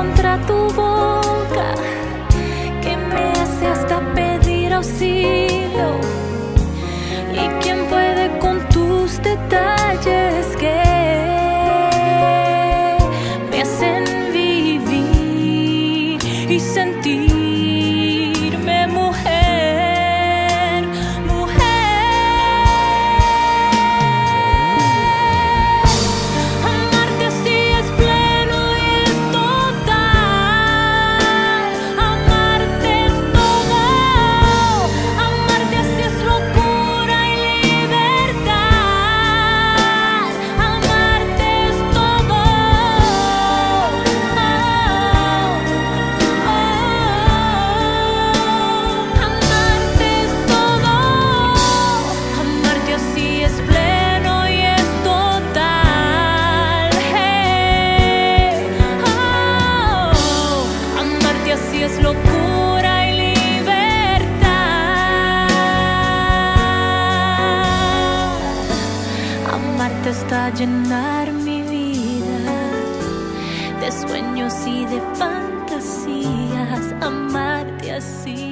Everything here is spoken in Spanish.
contra tu boca que me hace hasta pedir auxilio. ¿Y quién puede con tus detalles que me hacen vivir y sentirme hasta llenar mi vida de sueños y de fantasías. Amarte así.